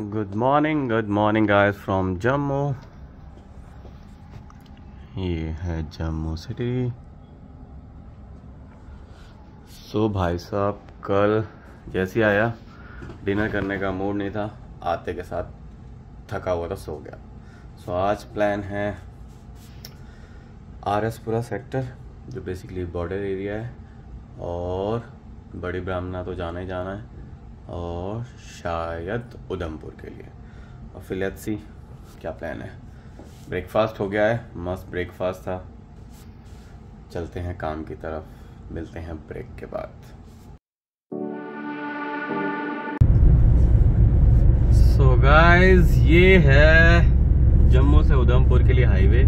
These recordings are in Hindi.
Good morning good morning guys from Jammu ये है जम्मू सिटी सो भाई साहब, कल जैसे आया डिनर करने का मूड नहीं था, आते के साथ थका हुआ था, सो गया। सो आज प्लान है आर एस पुरा सेक्टर जो बेसिकली बॉर्डर एरिया है, और बड़ी ब्राह्मणा तो जाना ही जाना है। और शायद उधमपुर के लिए। और फिर लेट्स सी क्या प्लान है। ब्रेकफास्ट हो गया है, मस्त ब्रेकफास्ट था। चलते हैं काम की तरफ़, मिलते हैं ब्रेक के बाद। सो so गाइस ये है जम्मू से उधमपुर के लिए हाईवे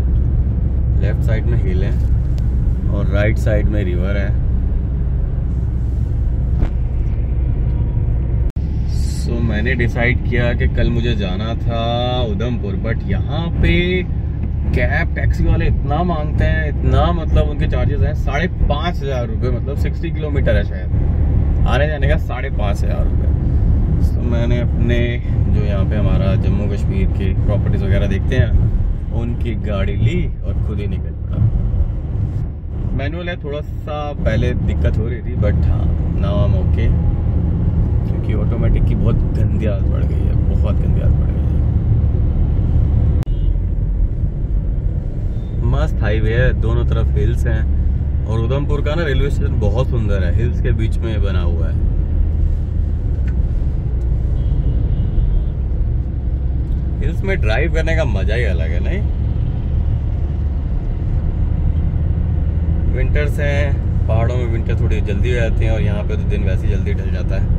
लेफ़्ट साइड में हिल है और राइट साइड में रिवर है सो so, मैंने डिसाइड किया कि कल मुझे जाना था उधमपुर बट यहाँ पे कैब टैक्सी वाले इतना मांगते हैं, इतना मतलब उनके चार्जेस हैं, साढ़े पाँच हज़ार रुपये मतलब सिक्सटी किलोमीटर है शायद। आने जाने का साढ़े पाँच हज़ार रुपये तो मैंने अपने जो यहाँ पे हमारा जम्मू कश्मीर के प्रॉपर्टीज़ वगैरह देखते हैं, उनकी गाड़ी ली और खुद ही निकल पड़ा। मैनुअल है, थोड़ा सा पहले दिक्कत हो रही थी बट हाँ नाउ एम ओके क्योंकि ऑटोमेटिक की बहुत गंदी आदत बढ़ गई है, बहुत गंदी आदत बढ़ गई है। मस्त हाईवे है, दोनों तरफ़ हिल्स हैं और उधमपुर का ना रेलवे स्टेशन बहुत सुंदर है हिल्स के बीच में बना हुआ है। हिल्स में ड्राइव करने का मज़ा ही अलग है, नहीं? विंटर्स हैं, पहाड़ों में विंटर थोड़ी जल्दी हो जाती हैं और यहाँ पे तो दिन वैसे ही जल्दी ढल जाता है।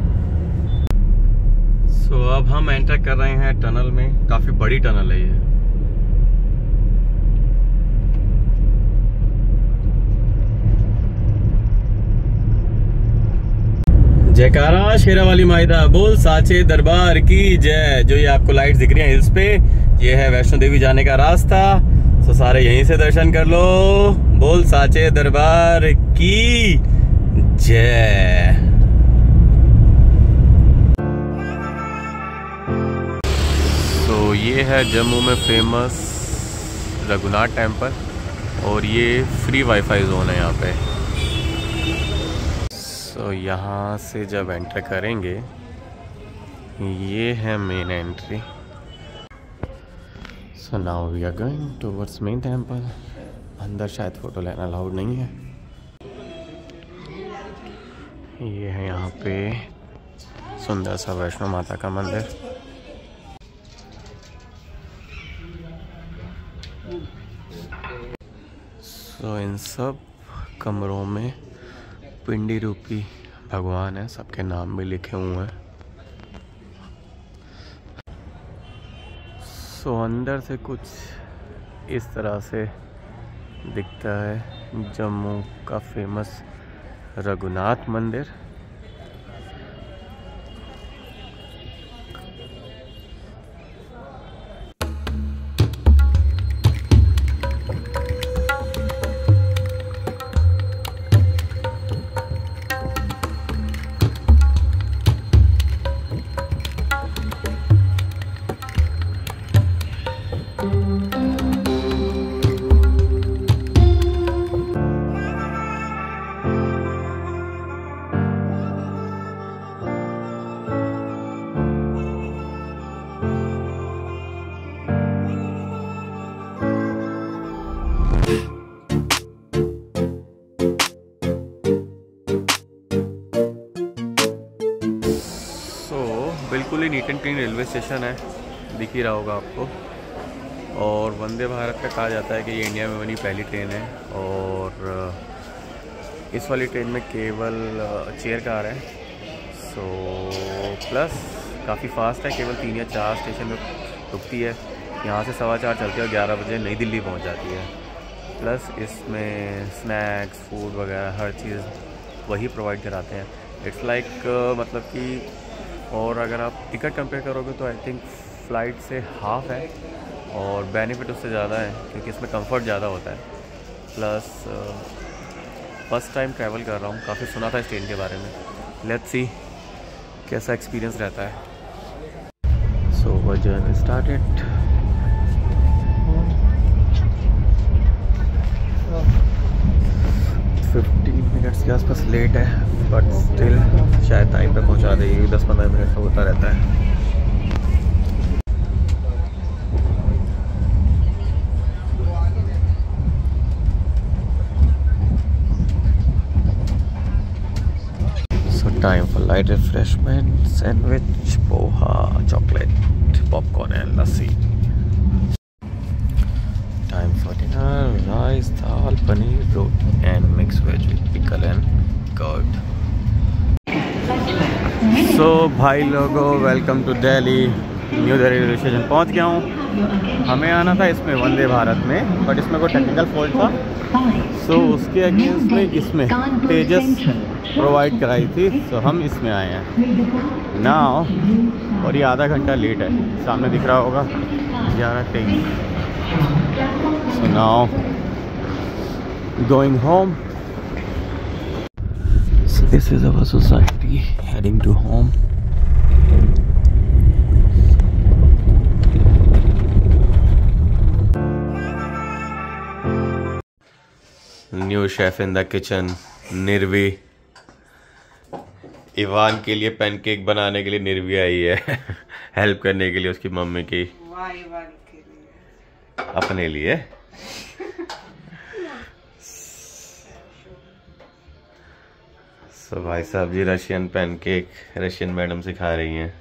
सो so, अब हम एंटर कर रहे हैं टनल में। काफ़ी बड़ी टनल है ये। जयकारा शेरा वाली माहिदा बोल साचे दरबार की जय। जो ये आपको लाइट दिख रही है हिल्स पे ये है वैष्णो देवी जाने का रास्ता। तो सारे यहीं से दर्शन कर लो। बोल साचे दरबार की जय। ये है जम्मू में फ़ेमस रघुनाथ टेंपल और ये फ्री वाईफाई जोन है यहाँ पे। सो यहाँ से जब एंटर करेंगे, ये है main entry so now we are going towards main temple अंदर शायद फ़ोटो लेना अलाउड नहीं है। ये है यहाँ पे सुंदर सा वैष्णो माता का मंदिर। तो इन सब कमरों में पिंडी रूपी भगवान है, सबके नाम भी लिखे हुए हैं। सो अंदर से कुछ इस तरह से दिखता है जम्मू का फ़ेमस रघुनाथ मंदिर। ही neat and clean railway station है। दिख ही रहा होगा आपको। और वंदे भारत का कहा जाता है कि ये इंडिया में बनी पहली ट्रेन है। और इस वाली ट्रेन में केवल चेयर कार है। सो प्लस काफ़ी फास्ट है। केवल तीन या चार स्टेशन में रुकती है। यहाँ से सवा चार चलती है और ग्यारह बजे नई दिल्ली पहुँच जाती है। प्लस इसमें स्नैक्स फ़ूड वगैरह हर चीज़ वही प्रोवाइड कराते हैं। इट्स लाइक like, uh, मतलब कि और अगर आप टिकट कंपेयर करोगे तो आई थिंक फ़्लाइट से हाफ़ है और बेनिफिट उससे ज़्यादा है क्योंकि इसमें कंफर्ट ज़्यादा होता है। प्लस फ़र्स्ट टाइम ट्रैवल कर रहा हूँ, काफ़ी सुना था इस ट्रेन के बारे में। लेट्स सी कैसा एक्सपीरियंस रहता है। So our journey started. 15 minutes के आसपास लेट है बट स्टिल शायद टाइम पे पहुँचा देगी दस पंद्रह मिनट का होता रहता है। So time for light refreshment sandwich poha chocolate popcorn and lassi dinner rice dal paneer roti and mixed veg with pickle and curd. So भाई लोगों welcome to Delhi New Delhi railway station पहुँच गया हूँ। हमें आना था इसमें वंदे भारत में बट इसमें कोई टेक्निकल फॉल्ट था। सो so, उसके अगेंस्ट में इसमें तेजस प्रोवाइड कराई थी तो हम इसमें आए हैं। ना और ये आधा घंटा लेट है सामने दिख रहा होगा ग्यारह तेईस। So now going home this is our society heading to home. New chef in the kitchen Nirvi Ivan के लिए पैनकेक बनाने के लिए निर्वी आई है हेल्प करने के लिए उसकी मम्मी की अपने लिए सो भाई साहब जी रशियन पैनकेक रशियन मैडम सिखा रही हैं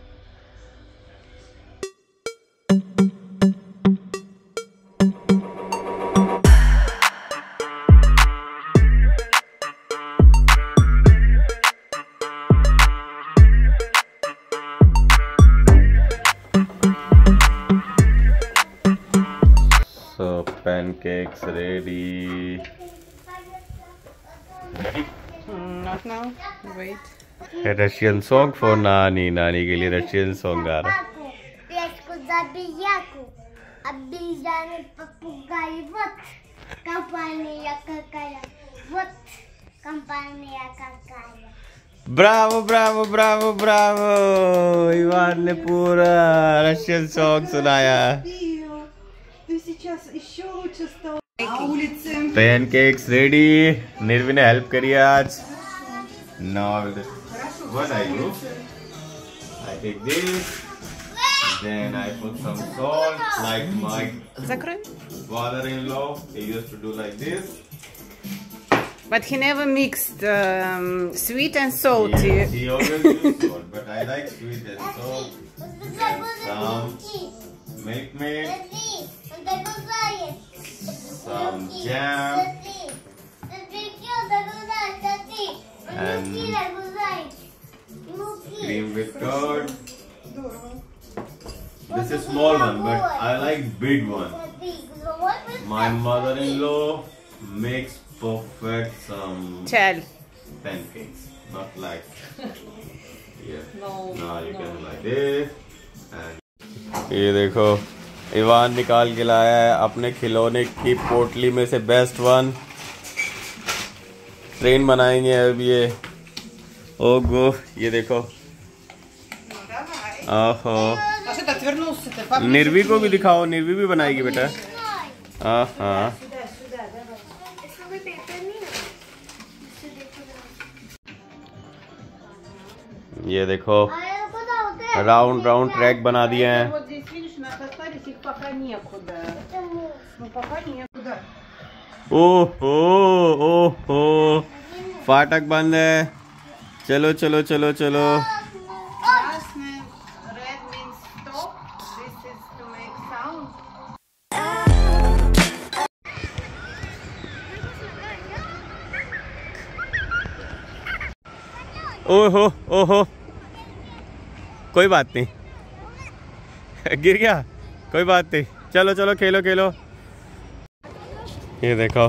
pancakes ready. Ready? enough now? Wait. A Russian song for Nani. Nani के लिए Russian song गा रहा. Bravo bravo bravo bravo Ivan ने पूरा रशियन सॉन्ग सुनाया पैनकेक्स रेडी निर्वी ने हेल्प करी आज No, what I do, I take this, then I put some salt, like my father-in-law, he used to do like this. But he never mixed um, sweet and salty. Yes, he always used salt, but I like sweet and salt. And some milkmaid, some jam. And cream with curd. This is small one, but I like big one. My mother-in-law makes perfect some Tell. pancakes, not like yeah. No, now you no. can like this and ये देखो इवान निकाल के लाया है अपने खिलौने की पोटली में से बेस्ट वन ट्रेन बनाएँगे अब ये ओ गो ये देखो आहो निर्वी को भी दिखाओ निर्वी भी बनाएगी बेटा हाँ ये देखो राउंड राउंड ट्रैक बना दिए हैं ओहो ओहो। फाटक बंद है। चलो चलो चलो चलो। ओहो ओहो। कोई बात नहीं। गिर गया? कोई बात नहीं। चलो चलो, खेलो खेलो। ये देखो।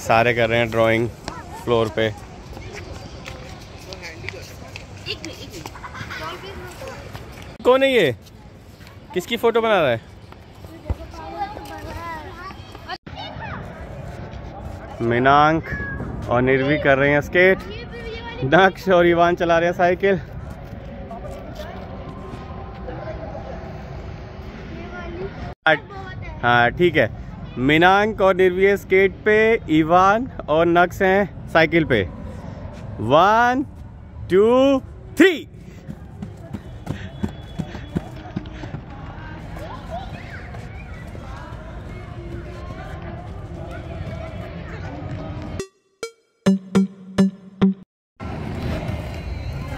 सारे कर रहे हैं ड्राइंग फ्लोर पे। कौन है ये? किसकी फ़ोटो बना रहा है? मीनांक और निर्वी कर रहे हैं स्केट नक्श और ईवान चला रहे हैं साइकिल। हाँ ठीक है। मीनांक और निर्वीय स्केट पे ईवान और नक्स हैं साइकिल पे। वन टू थ्री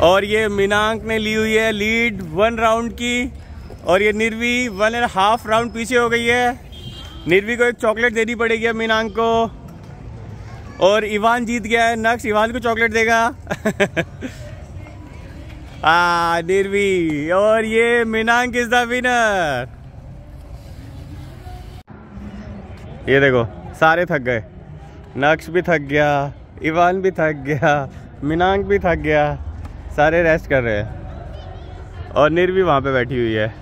और ये मीनांक ने ली हुई है लीड वन राउंड की, और ये Nirvi one and half round पीछे हो गई है। निर्वी को एक चॉकलेट देनी पड़ेगी अब मीनांक को। और इवान जीत गया है नक्स इवान को चॉकलेट देगा। आ, निर्वी, और ये मीनांक इज़ द विनर ये देखो, सारे थक गए। नक्श भी थक गया, इवान भी थक गया मीनांक भी थक गया, सारे रेस्ट कर रहे हैं। और निर्वी वहाँ पे बैठी हुई है।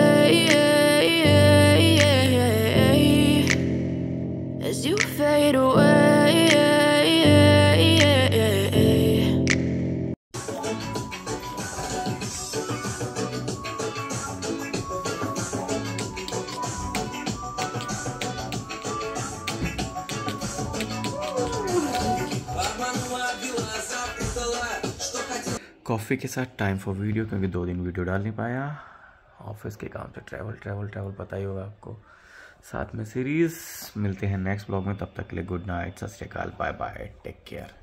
Coffee के साथ टाइम फॉर वीडियो क्योंकि दो दिन वीडियो डाल नहीं पाया। ऑफ़िस के काम से ट्रैवल ट्रैवल ट्रैवल पता ही होगा आपको। साथ में सीरीज़ मिलते हैं नेक्स्ट ब्लॉग में, तब तक के लिए गुड नाइट सत श्रीकाल बाय बाय टेक केयर